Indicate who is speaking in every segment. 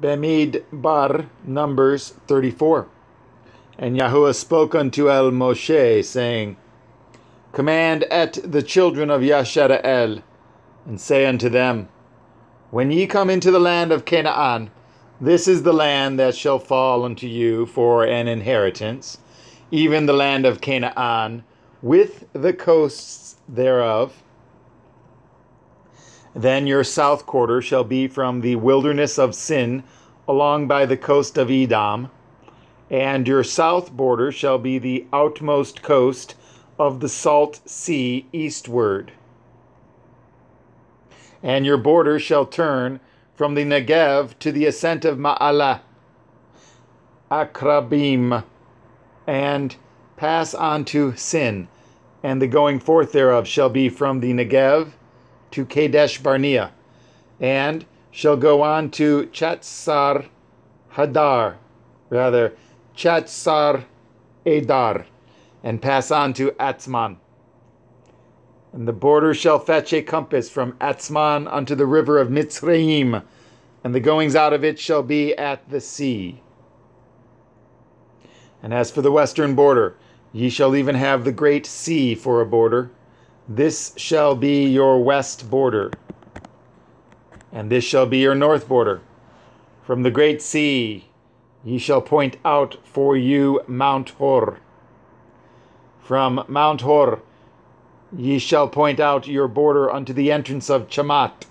Speaker 1: Bemid Bar, Numbers 34. And Yahuwah spoke unto El Moshe, saying, Command at the children of Yashara'el, and say unto them, When ye come into the land of Canaan, this is the land that shall fall unto you for an inheritance, even the land of Canaan, with the coasts thereof. Then your south quarter shall be from the wilderness of Sin along by the coast of Edom, and your south border shall be the outmost coast of the salt sea eastward. And your border shall turn from the Negev to the ascent of Ma'alah, Akrabim, and pass on to Sin, and the going forth thereof shall be from the Negev to Kadesh Barnea, and shall go on to Chatsar Hadar, rather Chatsar Edar, and pass on to Atzman. And the border shall fetch a compass from Atzman unto the river of Mitzrayim, and the goings out of it shall be at the sea. And as for the western border, ye shall even have the great sea for a border. This shall be your west border, and this shall be your north border. From the great sea ye shall point out for you Mount Hor. From Mount Hor ye shall point out your border unto the entrance of Chamat,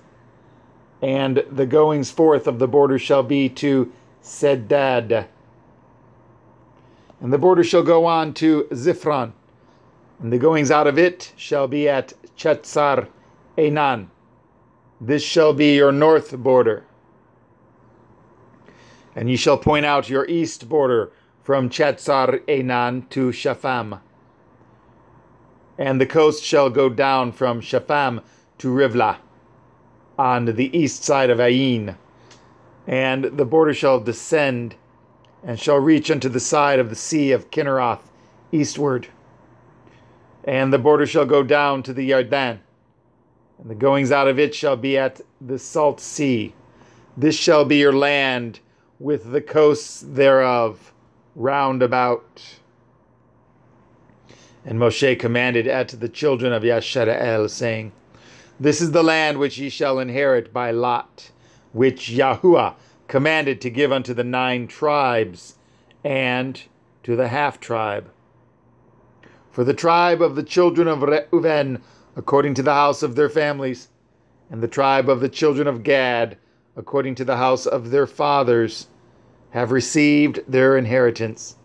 Speaker 1: and the goings forth of the border shall be to Sedad. And the border shall go on to Ziphron, and the goings out of it shall be at Chetzar Enan. This shall be your north border. And ye shall point out your east border from Chetzar Enan to Shapham. And the coast shall go down from Shapham to Rivlah on the east side of Ain. And the border shall descend and shall reach unto the side of the sea of Kinneroth eastward. And the border shall go down to the Yarden, and the goings out of it shall be at the salt sea. This shall be your land with the coasts thereof round about. And Moshe commanded at the children of Yashara'el, saying, This is the land which ye shall inherit by lot, which Yahuwah commanded to give unto the nine tribes and to the half tribe. For the tribe of the children of Reuven, according to the house of their families, and the tribe of the children of Gad, according to the house of their fathers, have received their inheritance.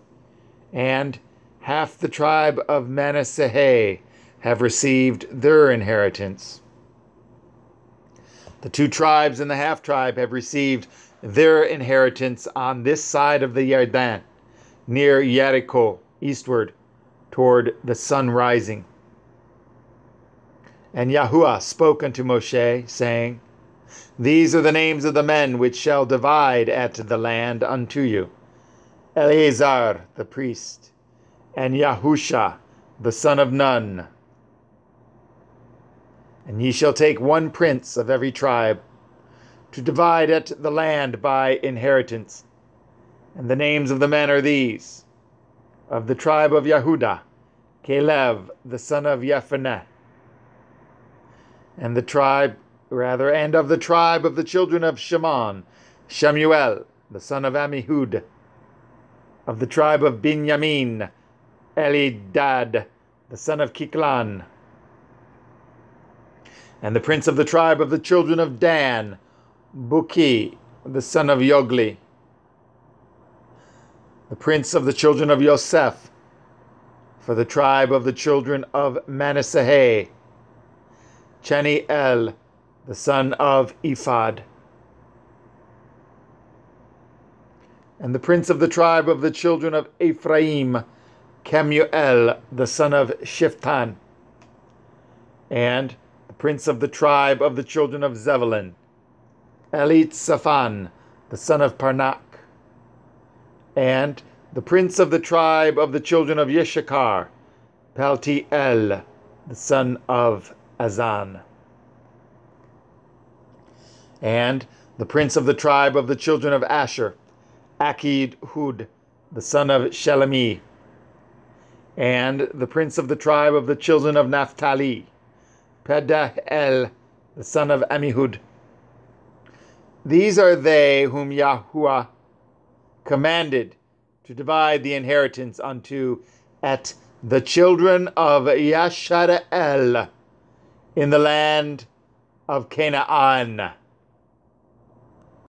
Speaker 1: And half the tribe of Manasseh have received their inheritance. The two tribes and the half tribe have received their inheritance on this side of the Yarden, near Jericho, eastward, toward the sun rising. And Yahuwah spoke unto Moshe, saying, These are the names of the men which shall divide at the land unto you Eleazar the priest, and Yahusha the son of Nun. And ye shall take one prince of every tribe to divide at the land by inheritance. And the names of the men are these of the tribe of Yehuda, Caleb the son of Yephaneh, and the tribe, rather, and of the tribe of the children of Shimon, Shemuel the son of Amihud, of the tribe of Binyamin, Elidad the son of Kiklan, and the prince of the tribe of the children of Dan, Buki, the son of Yogli, the prince of the children of Yosef, for the tribe of the children of Manasseh, Chaniel, the son of Ephod, and the prince of the tribe of the children of Ephraim, Kemuel, the son of Shiftan, and the prince of the tribe of the children of Zebulun, Elitzaphan, the son of Parnak, and the prince of the tribe of the children of Yishakar, Paltiel, the son of Azan. And The prince of the tribe of the children of Asher, Achid the son of Shelemi. And the prince of the tribe of the children of Naphtali, Pedahel, the son of Amihud. These are they whom Yahuwah commanded to divide the inheritance unto at the children of Yashara'el in the land of Canaan.